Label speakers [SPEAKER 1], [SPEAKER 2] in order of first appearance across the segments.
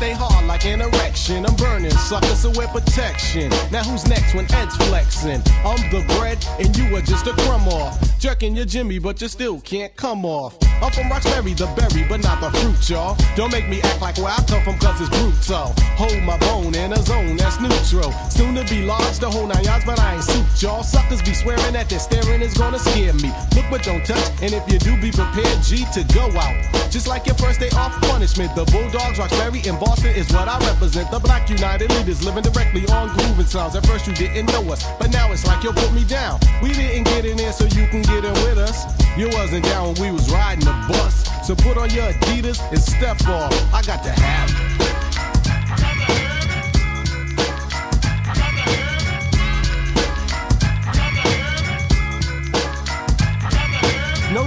[SPEAKER 1] like an erection. I'm burning suckers, so wear protection. Now who's next when Ed's flexing? I'm the bread, and you are just a crumb off. Jerking your Jimmy, but you still can't come off. I'm from Roxbury, the berry, but not the fruit, y'all. Don't make me act like where I come from, cause it's brutal. Hold my bone in a zone that's neutral. Soon to be large, the whole nine yards, but I ain't suit, y'all. Suckers be swearing that their staring is gonna scare me. Look but don't touch, and if you do, be prepared, G, to go out. Just like your first day off punishment, the Bulldogs, Roxbury, and Boston is what I represent. The Black United Leaders living directly on grooving sounds. At first you didn't know us, but now it's like you'll put me down. We didn't get in there so you can get in with us. You wasn't down when we was riding the bus. So put on your Adidas and step off. I got to have it.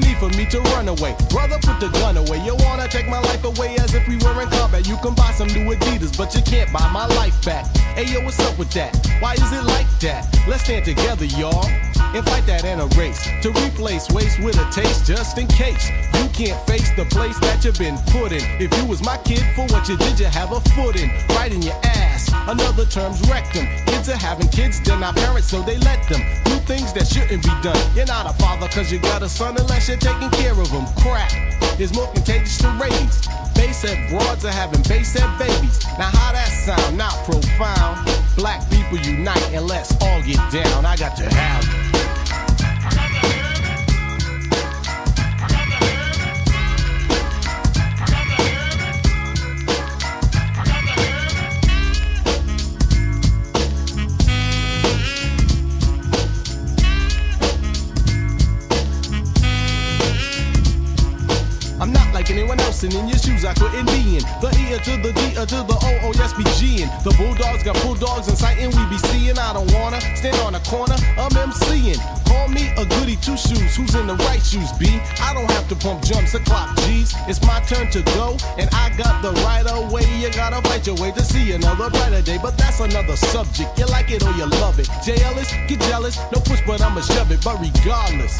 [SPEAKER 1] Need for me to run away. Brother, put the gun away. You wanna take my life away as if we were in combat. You can buy some new Adidas, but you can't buy my life back. Hey yo, what's up with that? Why is it like that? Let's stand together, y'all. And fight that in a race to replace waste with a taste just in case you can't face the place that you've been put in. If you was my kid for what you did, you have a foot in right in your ass. Another term's rectum. Kids are having kids, they're not parents, so they let them things that shouldn't be done. You're not a father cause you got a son unless you're taking care of him. Crap is more contagious to raise. Base head broads are having base babies. Now how that sound? Not profound. Black people unite and let's all get down. I got to have anyone else, and in your shoes I couldn't be in. The E to the D to the O, oh yes, be G'ing. The Bulldogs got bulldogs in sight, and we be seeing. I don't wanna stand on a corner, I'm MCing. Call me a goody two shoes, who's in the right shoes, B? I don't have to pump jumps or clock G's. It's my turn to go, and I got the right away. You gotta fight your way to see another brighter day, but that's another subject. You like it or you it. Get jealous, no push, but I'ma shove it. But regardless,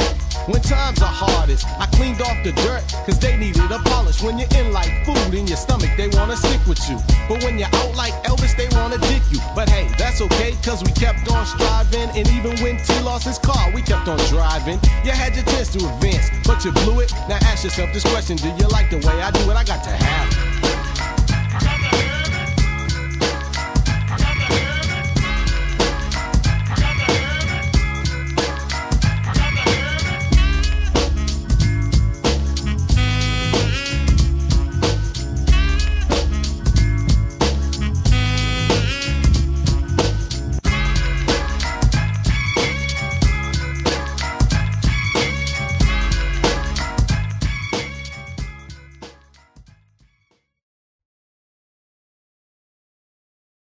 [SPEAKER 1] when times are hardest, I cleaned off the dirt, cause they needed a polish. When you're in like food in your stomach, they wanna stick with you. But when you're out like Elvis, they wanna dick you. But hey, that's okay, cause we kept on striving. And even when T lost his car, we kept on driving. You had your chance to advance, but you blew it. Now ask yourself this question Do you like the way I do it? I got to have it.